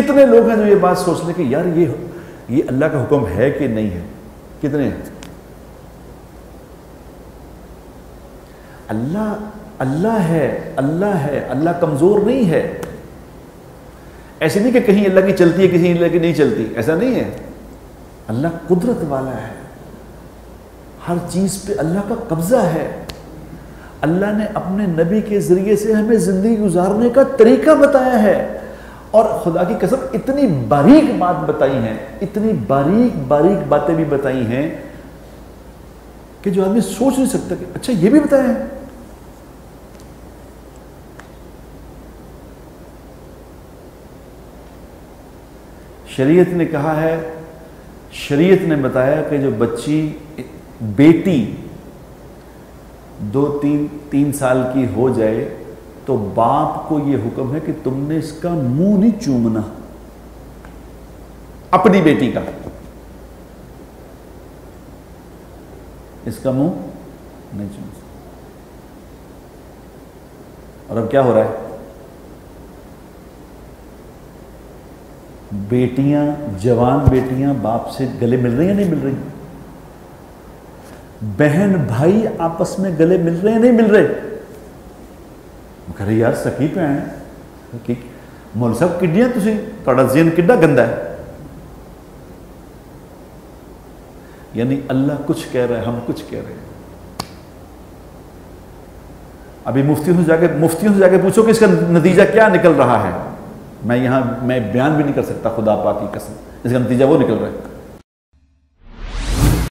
कितने लोग हैं जो ये बात सोच लें कि, यार, ये ये अल्लाह का हुक्म है कि नहीं है? कितने अल्लाह अल्लाह है अल्लाह है, अल्लाह कमज़ोर नहीं है। ऐसे नहीं कि कहीं अल्लाह की चलती है किसी अल्लाह की नहीं चलती। ऐसा नहीं है। अल्लाह कुदरत वाला है। हर चीज़ पे अल्लाह का कब्जा है। अल्लाह ने अपने नबी के ज़रिए से हमें ज़िंदगी गुजारने का तरीका बताया है। और खुदा की कसम, इतनी बारीक बात बताई है, इतनी बारीक बारीक बातें भी बताई हैं कि जो आदमी सोच नहीं सकता कि अच्छा ये भी बताया है शरीयत ने कहा है, शरीयत ने बताया कि जो बच्ची, बेटी दो, तीन तीन साल की हो जाए तो बाप को यह हुक्म है कि तुमने इसका मुँह नहीं चूमना। अपनी बेटी का। इसका मुँह नहीं चूम और अब क्या हो रहा है? बेटियाँ, जवान बेटियाँ बाप से गले मिल रही हैं नहीं मिल रही? बहन भाई आपस में गले मिल रहे हैं नहीं मिल रहे? यार सखी भैन कि मुल साहब किड्डियाँ तुम थोड़ा जिन कि गंदा है यानी अल्लाह कुछ कह रहा है हम कुछ कह रहे हैं अभी मुफ्तियों से जाके मुफ्तियों से जाके पूछो कि इसका नतीजा क्या निकल रहा है मैं यहाँ मैं बयान भी नहीं कर सकता खुदा पाक की कसम इसका नतीजा वो निकल रहा है